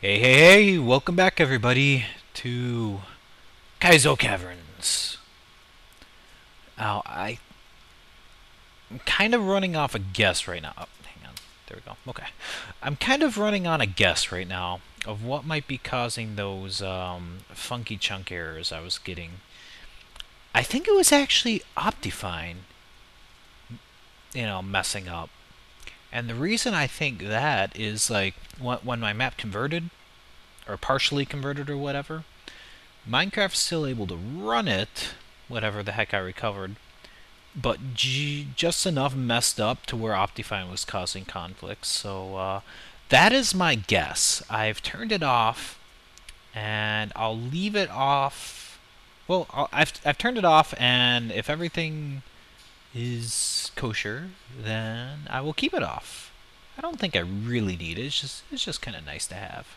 Hey, hey, hey! Welcome back, everybody, to Kaizo Caverns. Now, I, I'm kind of running off a guess right now. Oh, hang on. There we go. Okay. I'm kind of running on a guess right now of what might be causing those um, funky chunk errors I was getting. I think it was actually Optifine, you know, messing up. And the reason I think that is like when my map converted, or partially converted or whatever, Minecraft's still able to run it, whatever the heck I recovered, but G just enough messed up to where Optifine was causing conflicts. So uh, that is my guess. I've turned it off, and I'll leave it off. Well, i have I've turned it off, and if everything is kosher, then I will keep it off. I don't think I really need it. It's just it's just kind of nice to have,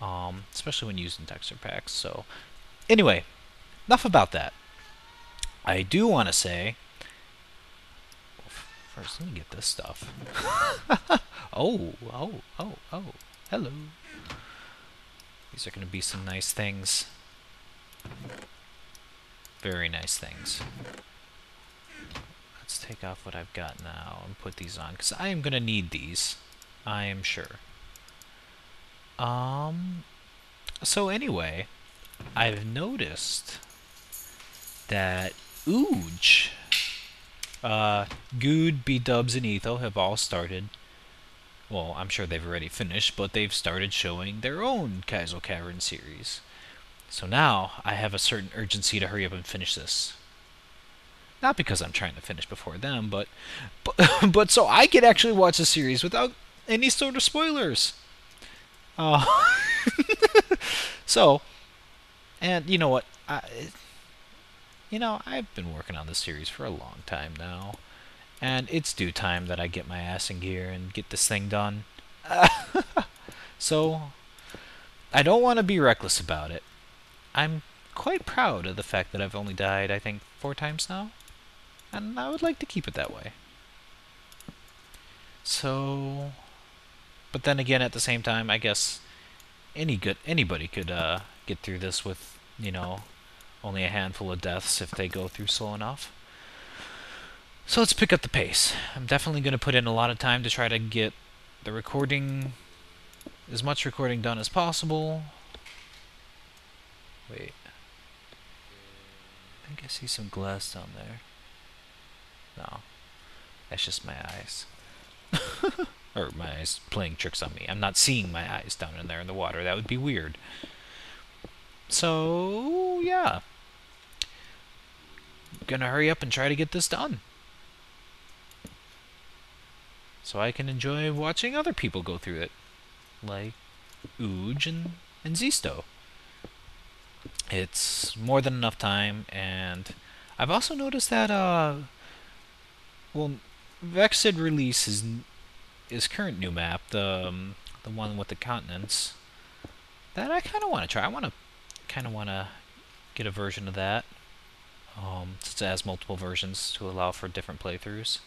um, especially when using texture packs. So, anyway, enough about that. I do want to say. First, let me get this stuff. oh, oh, oh, oh. Hello. These are going to be some nice things. Very nice things let's take off what I've got now and put these on, because I am going to need these. I am sure. Um, so anyway, I've noticed that Ooge, uh, Guude, B-Dubs, and Etho have all started well, I'm sure they've already finished, but they've started showing their own Kaizo Cavern series. So now I have a certain urgency to hurry up and finish this. Not because I'm trying to finish before them, but but, but so I could actually watch the series without any sort of spoilers. Uh, so, and you know what? I, you know, I've been working on this series for a long time now, and it's due time that I get my ass in gear and get this thing done. so, I don't want to be reckless about it. I'm quite proud of the fact that I've only died, I think, four times now and I would like to keep it that way. So, but then again, at the same time, I guess any good anybody could uh, get through this with you know only a handful of deaths if they go through slow enough. So let's pick up the pace. I'm definitely going to put in a lot of time to try to get the recording, as much recording done as possible. Wait. I think I see some glass down there. No. That's just my eyes. or my eyes playing tricks on me. I'm not seeing my eyes down in there in the water. That would be weird. So, yeah. Gonna hurry up and try to get this done. So I can enjoy watching other people go through it. Like Ooge and, and Zisteau. It's more than enough time, and I've also noticed that uh, well, Vechs' release is his current new map, the um, the one with the continents. That I kind of want to try. I want to kind of want to get a version of that. Um, since it has multiple versions to allow for different playthroughs.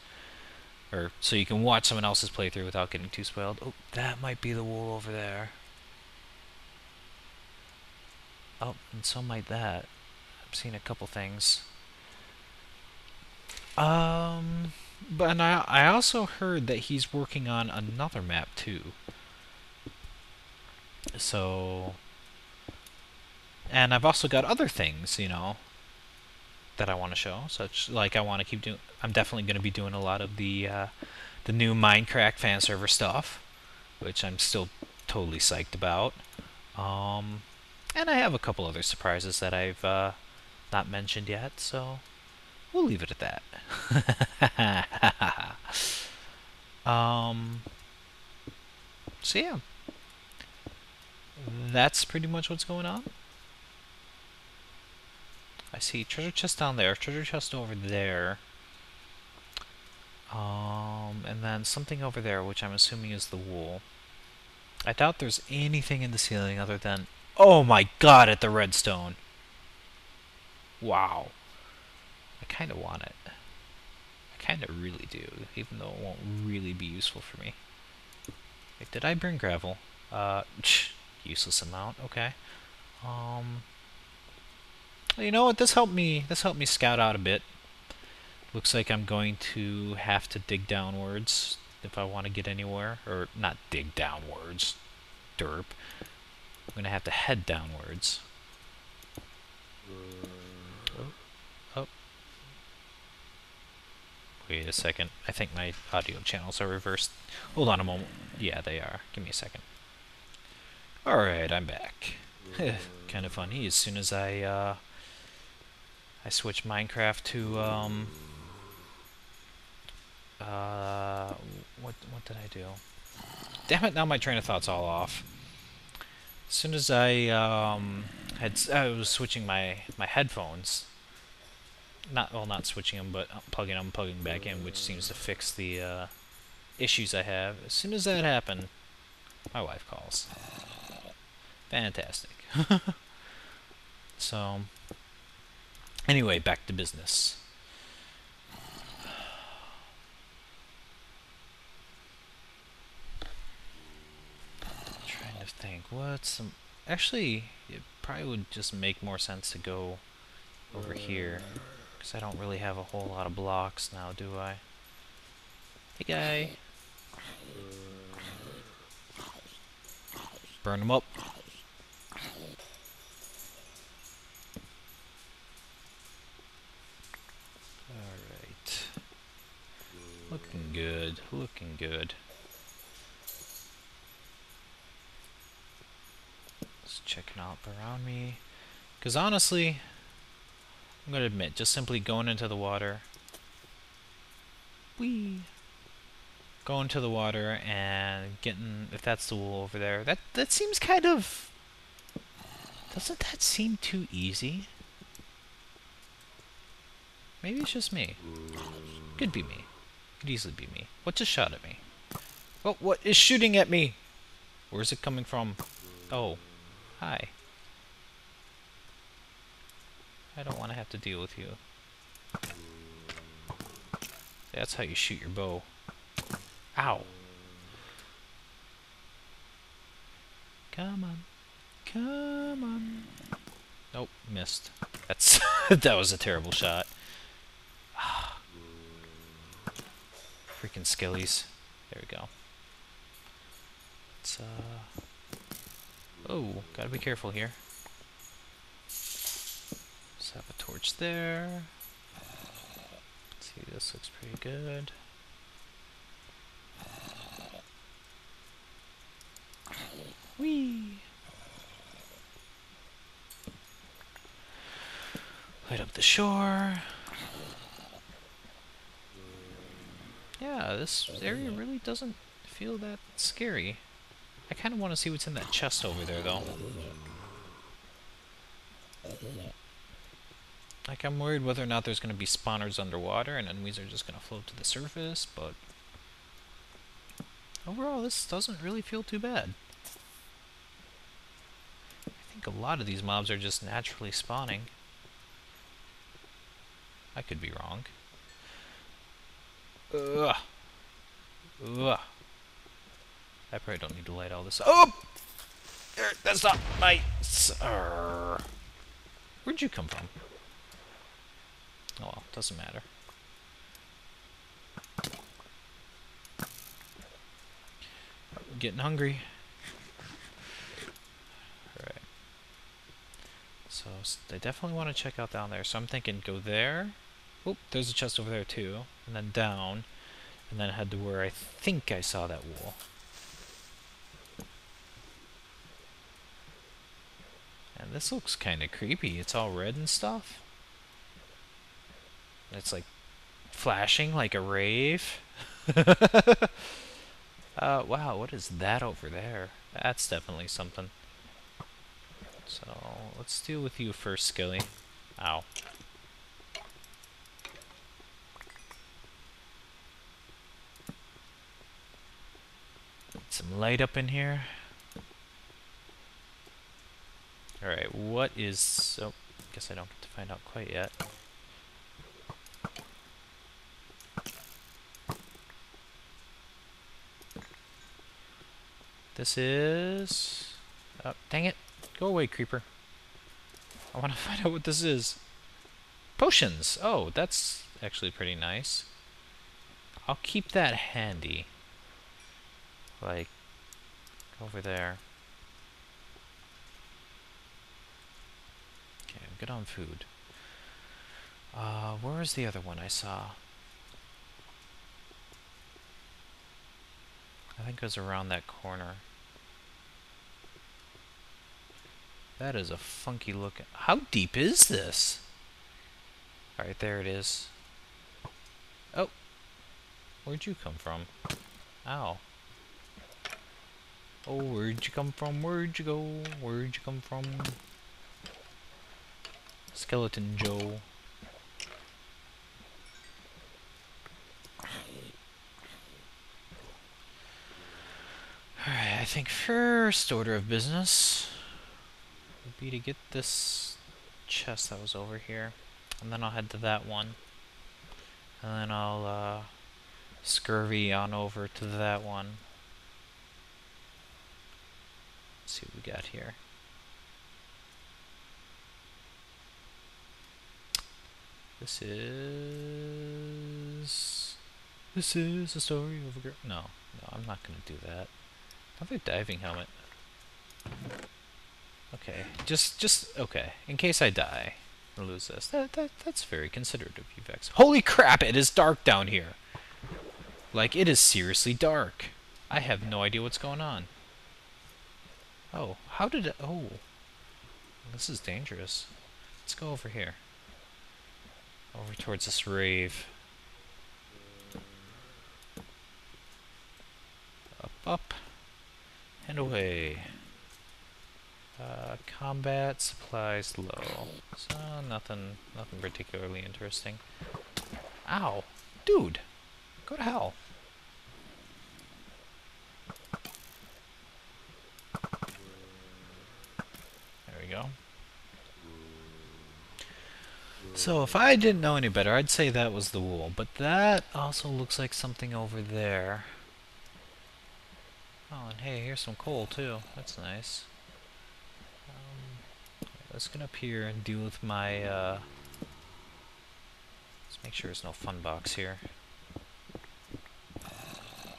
Or so you can watch someone else's playthrough without getting too spoiled. Oh, that might be the wool over there. Oh, and so might that. I've seen a couple things. Um, but and I I also heard that he's working on another map too. So, and I've also got other things, you know, that I want to show. Such like I want to keep doing. I'm definitely going to be doing a lot of the uh, the new Minecraft fan server stuff, which I'm still totally psyched about. Um, and I have a couple other surprises that I've uh, not mentioned yet, so we'll leave it at that. um, so yeah, that's pretty much what's going on. I see treasure chest down there, treasure chest over there. Um, and then something over there, which I'm assuming is the wool. I doubt there's anything in the ceiling other than... Oh my god, at the redstone! Wow. Kind of want it. I kind of really do, even though it won't really be useful for me. Wait, did I bring gravel? Uh, useless amount. Okay. Um. You know what? This helped me. This helped me scout out a bit. Looks like I'm going to have to dig downwards if I want to get anywhere. Or not dig downwards. Derp. I'm going to have to head downwards. Oh. oh. Wait a second. I think my audio channels are reversed. Hold on a moment. Yeah, they are. Give me a second. Alright, I'm back. kind of funny. As soon as I, uh, I switch Minecraft to, um, uh, what, what did I do? Damn it, now my train of thought's all off. As soon as I, um, had, I was switching my, my headphones, not, well, not switching them, but plugging them, plugging back in, which seems to fix the, uh, issues I have. As soon as that happened, my wife calls. Fantastic. so, anyway, back to business. trying to think, what's some... Actually, it probably would just make more sense to go over here. Because I don't really have a whole lot of blocks now, do I? Hey, guy. Burn them up. Alright. Looking good. Looking good. Just checking out around me. Because honestly, I'm going to admit, just simply going into the water... Whee! Going to the water and getting... If that's the wool over there, that, that seems kind of... Doesn't that seem too easy? Maybe it's just me. Could be me. Could easily be me. What just shot at me? Oh, what is shooting at me? Where's it coming from? Oh. Hi. I don't want to have to deal with you. That's how you shoot your bow. Ow. Come on. Come on. Nope, missed. That's that was a terrible shot. Freaking skillies. There we go. Let's uh Oh, gotta be careful here. Have a torch there. Let's see, this looks pretty good. Whee! Light up the shore. Yeah, this area really doesn't feel that scary. I kind of want to see what's in that chest over there, though. Like, I'm worried whether or not there's going to be spawners underwater and enemies are just going to float to the surface, but... Overall, this doesn't really feel too bad. I think a lot of these mobs are just naturally spawning. I could be wrong. Ugh. Ugh. I probably don't need to light all this up. Oh! That's not my... Uh, where'd you come from? Oh well, doesn't matter. getting hungry. Alright. So, I definitely want to check out down there. So I'm thinking go there. Oh, there's a chest over there too. And then down. And then head to where I think I saw that wool. And this looks kind of creepy. It's all red and stuff. It's like flashing like a rave. uh, wow, what is that over there? That's definitely something. So, let's deal with you first, Skilly. Ow. some light up in here. Alright, what is... Oh, I guess I don't get to find out quite yet. This is... Oh, dang it. Go away, creeper. I want to find out what this is. Potions! Oh, that's actually pretty nice. I'll keep that handy. Like, over there. Okay, I'm good on food. Uh, where is the other one I saw? I think it was around that corner. That is a funky looking... How deep is this? Alright, there it is. Oh! Where'd you come from? Ow. Oh, where'd you come from? Where'd you go? Where'd you come from? Skeleton Joe. Alright, I think first order of business would be to get this chest that was over here. And then I'll head to that one. And then I'll uh, scurvy on over to that one. Let's see what we got here. This is... This is a story of a girl... No, no, I'm not going to do that. Another diving helmet. Okay, just, just, okay. In case I die or lose this. That, that, that's very considerate of you, Vechs. Holy crap, it is dark down here! Like, it is seriously dark. I have no idea what's going on. Oh, how did it... Oh. This is dangerous. Let's go over here. Over towards this rave. Up, up and away. Uh, combat supplies low, so nothing, nothing particularly interesting. Ow, dude, go to hell. There we go. So if I didn't know any better, I'd say that was the wool, but that also looks like something over there. Hey, here's some coal too. That's nice. Um, let's get up here and deal with my, uh... Let's make sure there's no fun box here.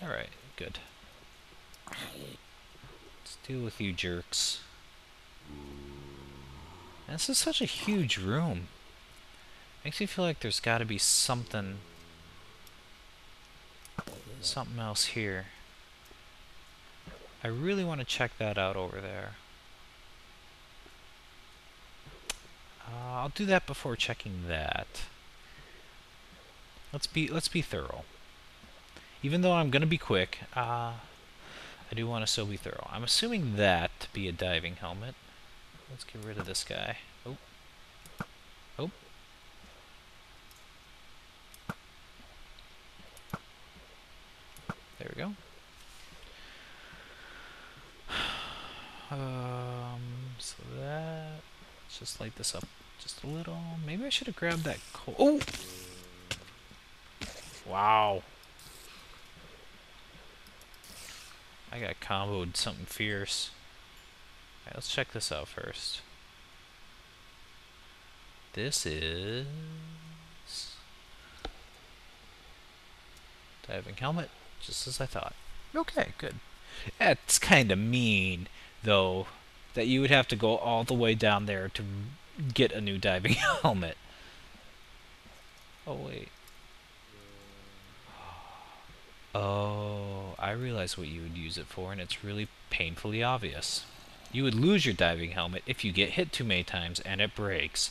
Alright, good. Let's deal with you jerks. This is such a huge room. Makes me feel like there's gotta be something... Something else here. I really want to check that out over there. Uh, I'll do that before checking that. Let's be let's be thorough. Even though I'm gonna be quick, uh, I do want to still be thorough. I'm assuming that to be a diving helmet. Let's get rid of this guy. Oh, oh. There we go. Um, so that, let's just light this up just a little. Maybe I should have grabbed that coal. Oh! Wow. I got comboed something fierce. Let's check this out first. This is... Diving helmet, just as I thought. Okay, good. That's kind of mean though, that you would have to go all the way down there to get a new diving helmet. Oh, wait. Oh, I realize what you would use it for, and it's really painfully obvious. You would lose your diving helmet if you get hit too many times and it breaks.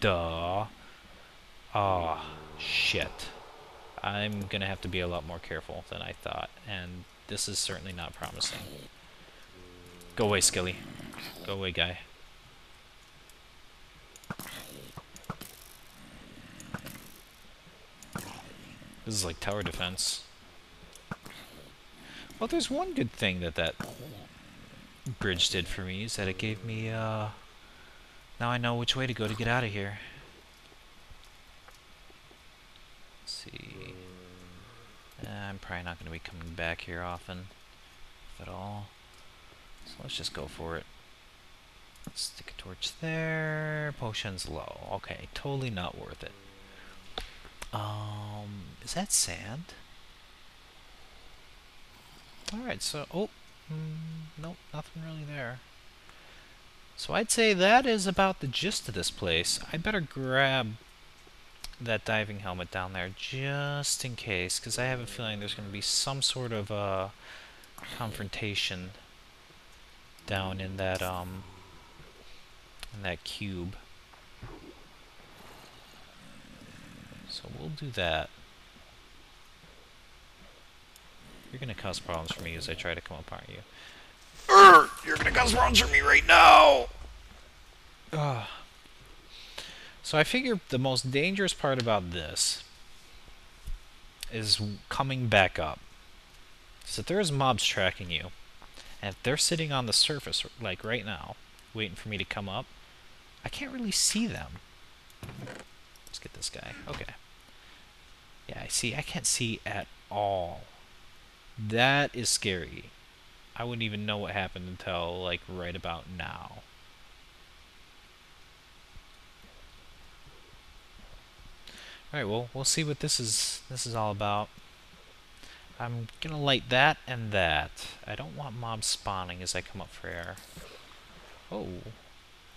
Duh. Ah, oh, shit. I'm gonna have to be a lot more careful than I thought, and this is certainly not promising. Go away, Skilly. Go away, guy. This is like tower defense. Well, there's one good thing that that bridge did for me, is that it gave me, uh... Now I know which way to go to get out of here. Let's see... Uh, I'm probably not going to be coming back here often. worth at all. So let's just go for it. Let's Stick a torch there. Potion's low. Okay, totally not worth it. Um, is that sand? Alright, so, oh, mm, nope, nothing really there. So I'd say that is about the gist of this place. I better grab that diving helmet down there just in case, because I have a feeling there's going to be some sort of uh, confrontation down in that um in that cube. So we'll do that. You're gonna cause problems for me as I try to come up, aren't you? Urgh! You're gonna cause problems for me right now! Ugh. So I figure the most dangerous part about this is coming back up. So if there's mobs tracking you, and if they're sitting on the surface, like right now, waiting for me to come up, I can't really see them. Let's get this guy. Okay. Yeah, I see. I can't see at all. That is scary. I wouldn't even know what happened until, like, right about now. Alright, well, we'll see what this is this is all about. I'm gonna light that and that. I don't want mobs spawning as I come up for air. Oh,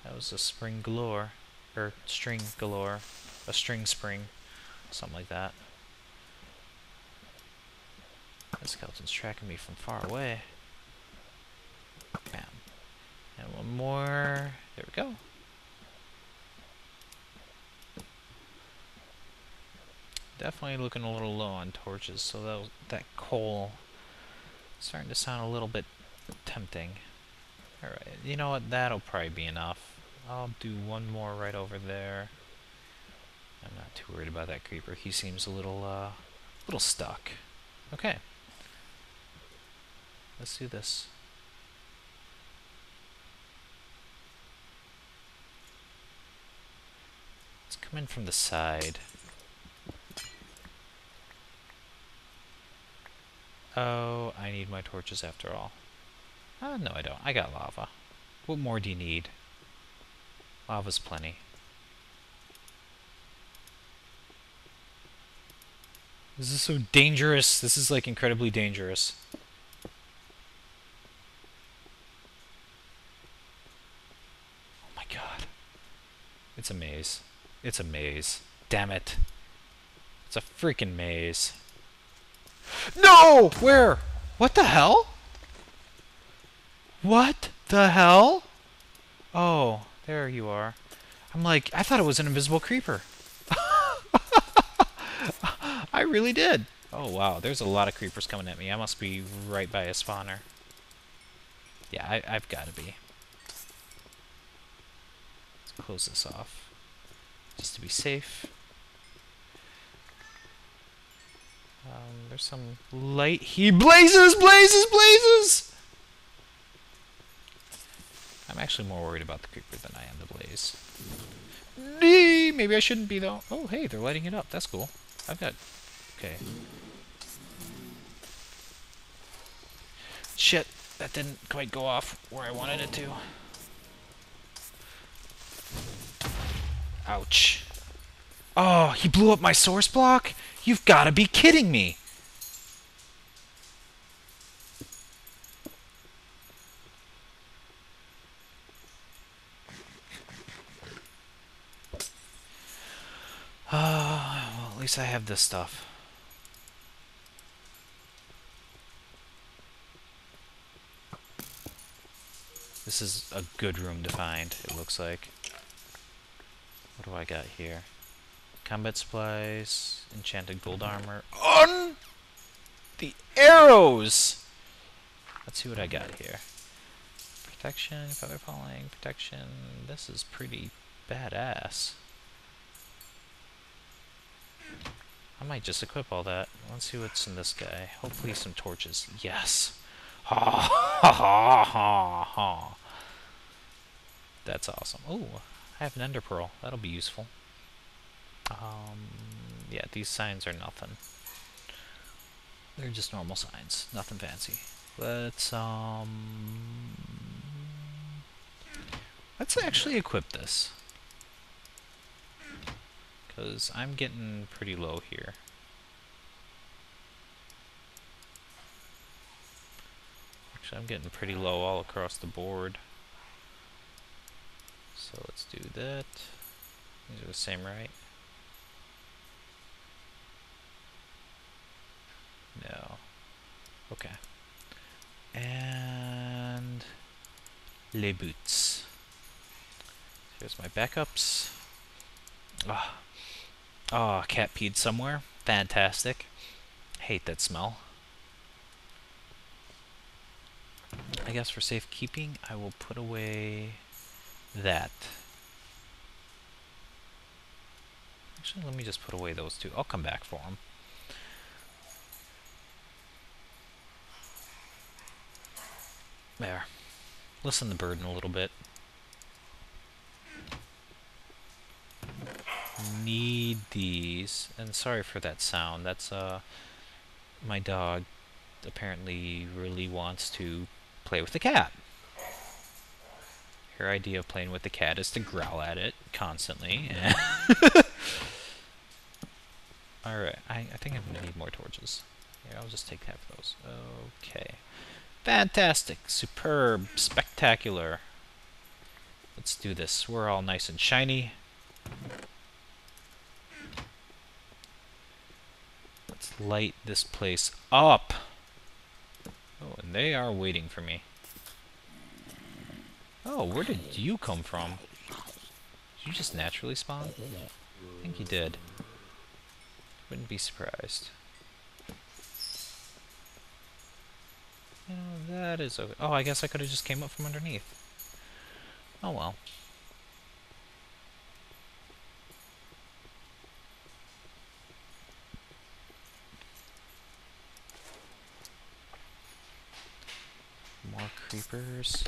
that was a spring galore. Or string galore. A string spring. Something like that. The skeleton's tracking me from far away. Bam. And one more. There we go. Definitely looking a little low on torches, so that, that coal starting to sound a little bit tempting. Alright, you know what, that'll probably be enough. I'll do one more right over there. I'm not too worried about that creeper. He seems a little, uh, little stuck. Okay. Let's do this. Let's come in from the side. Oh, I need my torches after all. Uh, no, I don't. I got lava. What more do you need? Lava's plenty. This is so dangerous. This is like incredibly dangerous. Oh my god. It's a maze. It's a maze. Damn it. It's a freaking maze. No! Where? What the hell? What the hell? Oh, there you are. I'm like, I thought it was an invisible creeper. I really did. Oh, wow. There's a lot of creepers coming at me. I must be right by a spawner. Yeah, I, I've got to be. Let's close this off. Just to be safe. Um, there's some light. He blazes, blazes, blazes! I'm actually more worried about the creeper than I am the blaze. Maybe I shouldn't be, though. Oh, hey, they're lighting it up. That's cool. I've got... Okay. Shit, that didn't quite go off where I wanted it to. Ouch. Oh, he blew up my source block? You've got to be kidding me! Uh, well, at least I have this stuff. This is a good room to find, it looks like. What do I got here? Combat supplies, enchanted gold mm-hmm. armor. On the arrows! Let's see what I got here. Protection, feather falling, protection. This is pretty badass. I might just equip all that. Let's see what's in this guy. Hopefully some torches. Yes! Ha ha ha ha ha! That's awesome. Oh, I have an ender pearl. That'll be useful. Um, yeah, these signs are nothing. They're just normal signs. Nothing fancy. Let's, um... Let's actually equip this. Because I'm getting pretty low here. Actually, I'm getting pretty low all across the board. So let's do that. These are the same, right? No. Okay. And les boots. Here's my backups. Ah. Oh. oh, cat peed somewhere. Fantastic. Hate that smell. I guess for safekeeping, I will put away that. Actually, let me just put away those two. I'll come back for them. There. Listen the burden a little bit. Need these. And sorry for that sound. That's, uh, my dog apparently really wants to play with the cat. Her idea of playing with the cat is to growl at it constantly. Alright, I, I think I'm going to need more torches. Yeah, I'll just take half of those. Okay. Fantastic, superb, spectacular. Let's do this. We're all nice and shiny. Let's light this place up. Oh, and they are waiting for me. Oh, where did you come from? Did you just naturally spawn? I think you did. Wouldn't be surprised. You know, that is okay. Oh, I guess I could have just came up from underneath. Oh well. More creepers.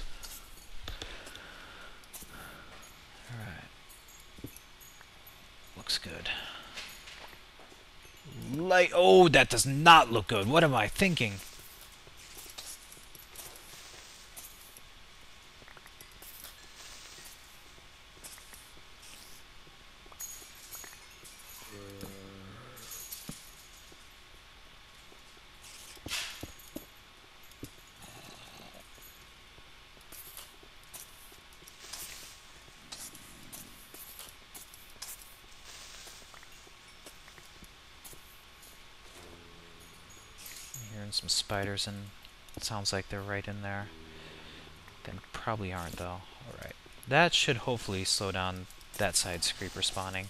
Alright. Looks good. Light. Oh, that does not look good. What am I thinking? Some spiders and it sounds like they're right in there. They probably aren't though. Alright. That should hopefully slow down that side's creeper spawning.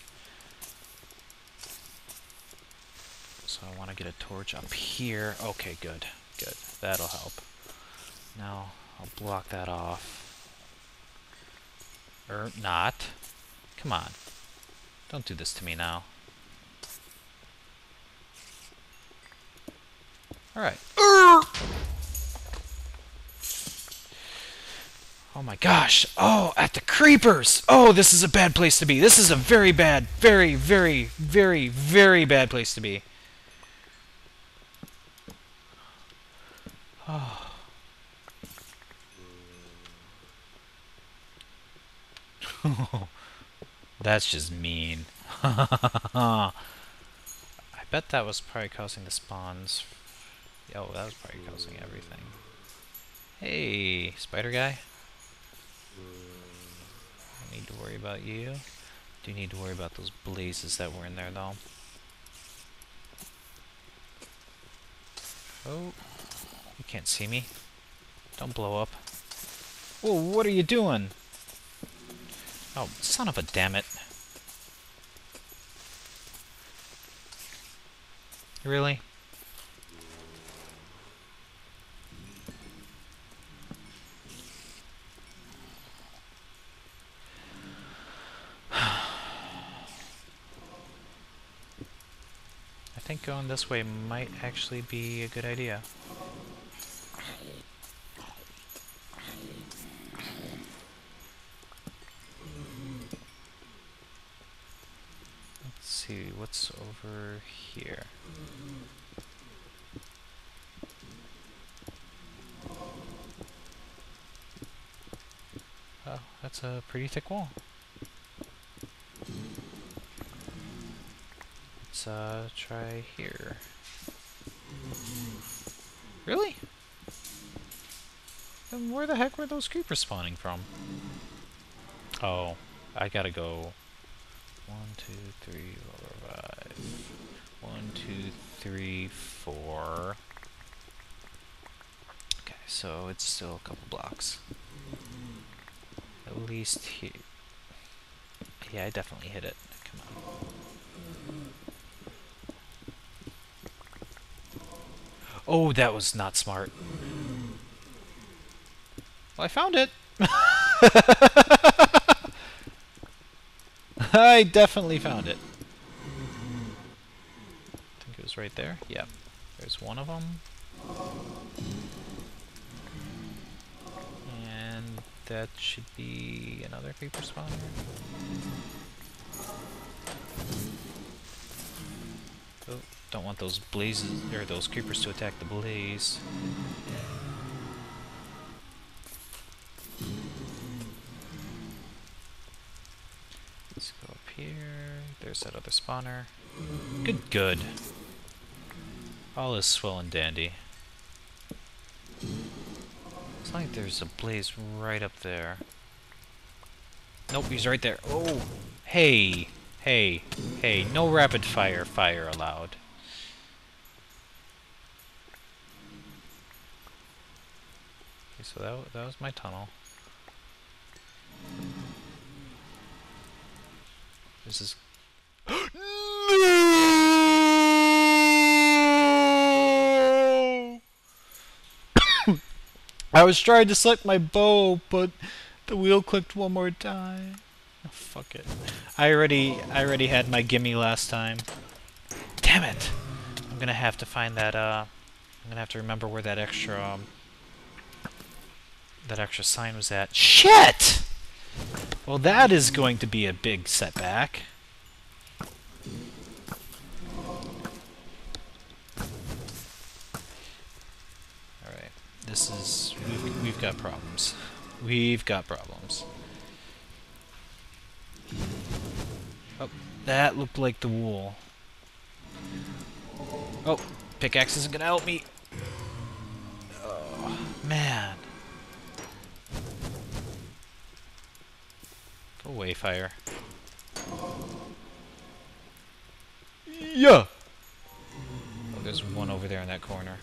So I want to get a torch up here. Okay, good. Good. That'll help. Now, I'll block that off. Or not. Come on. Don't do this to me now. Alright. Oh my gosh. Oh, at the creepers. Oh, this is a bad place to be. This is a very bad, very, very, very, very bad place to be. Oh. That's just mean. I bet that was probably causing the spawns Oh, that was probably causing everything. Hey, spider guy. Worry about you. Do you need to worry about those blazes that were in there, though. Oh, you can't see me. Don't blow up. Whoa, what are you doing? Oh, son of a damn it. Really? think going this way might actually be a good idea. Let's see, what's over here? Oh, that's a pretty thick wall. Uh, try here. Really? Then where the heck were those creepers spawning from? Oh, I gotta go. One, two, three, four, five. One, two, three, four. Okay, so it's still a couple blocks. At least here. Yeah, I definitely hit it. Come on. Oh, that was not smart. Well, I found it. I definitely found it. I think it was right there. Yep. There's one of them. And that should be another creeper spawner. Don't want those blazes or those creepers to attack the blaze. Let's go up here. There's that other spawner. Good, good. All is swell and dandy. It's like there's a blaze right up there. Nope, he's right there. Oh! Hey! Hey! Hey, no rapid fire fire allowed. So that, that was my tunnel. This is... no! I was trying to select my bow, but the wheel clicked one more time. Oh, fuck it. I already, I already had my gimme last time. Damn it! I'm gonna have to find that, uh... I'm gonna have to remember where that extra, um... That extra sign was at. Shit! Well, that is going to be a big setback. Alright, this is... We've, we've got problems. We've got problems. Oh, that looked like the wool. Oh, pickaxe isn't gonna help me. Go away, fire. Yeah! Oh, there's one over there in that corner.